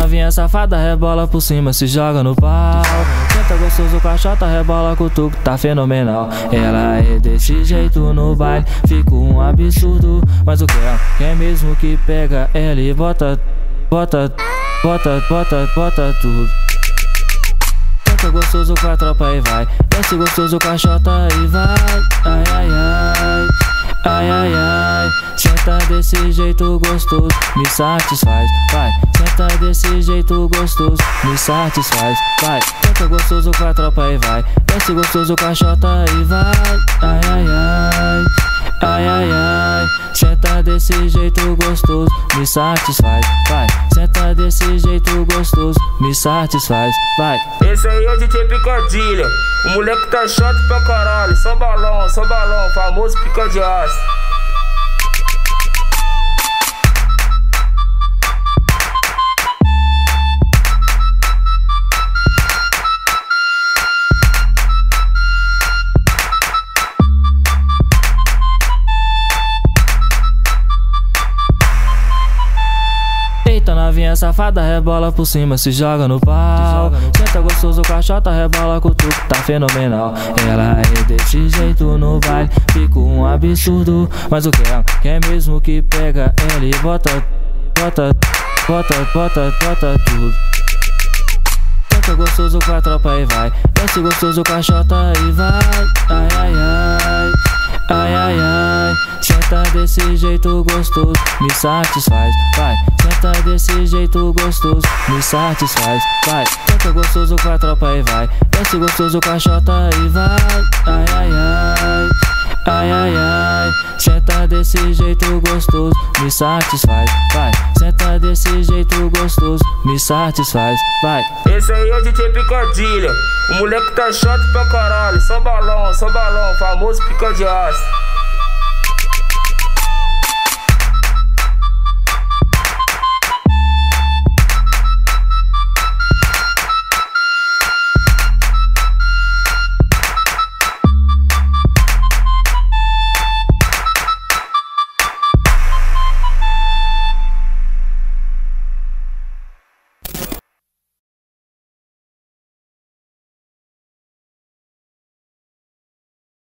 novinha safada, rebola por cima, se joga no pau. Senta gostoso com rebola com o tuco, tá fenomenal. Ela é desse jeito no baile, fica um absurdo. Mas o que é? Quer mesmo que pega ela e bota, bota, bota, bota, bota tudo. Senta gostoso com a tropa e vai. Desce gostoso com e vai. Desse jeito gostoso, me satisfaz. Vai. Senta desse jeito gostoso, me satisfaz. Vai. Senta gostoso com a tropa e vai. Desce gostoso com a chota e vai. Ai, ai, ai. Ai, ai, ai. Senta desse jeito gostoso, me satisfaz. Vai. Senta desse jeito gostoso, me satisfaz. Vai. Esse aí é DJ Picadilha. O moleque tá chato pra caralho. Só balão, só balão. Famoso pica. Novinha safada, rebola por cima, se joga no pau. Senta gostoso com a chota, rebola com o tuco, tá fenomenal. Ela é desse jeito no baile, fica um absurdo. Mas o que é? Quer mesmo que pega ela e bota, bota, bota, bota, bota tudo. Senta gostoso com a tropa e vai. Desce gostoso com a chota e vai. Ai, ai, ai. Ai, ai, ai. Senta desse jeito gostoso, me satisfaz. Vai. Senta desse jeito gostoso, me satisfaz. Vai. Senta gostoso com a tropa e vai. Desce gostoso com a chota e vai. Ai, ai, ai. Ai, ai, ai. Senta desse jeito gostoso, me satisfaz. Vai. Senta desse jeito gostoso, me satisfaz. Vai. Esse aí é DJ Picadilha. O moleque tá chato pra caralho. Só balão, só balão. Famoso pica.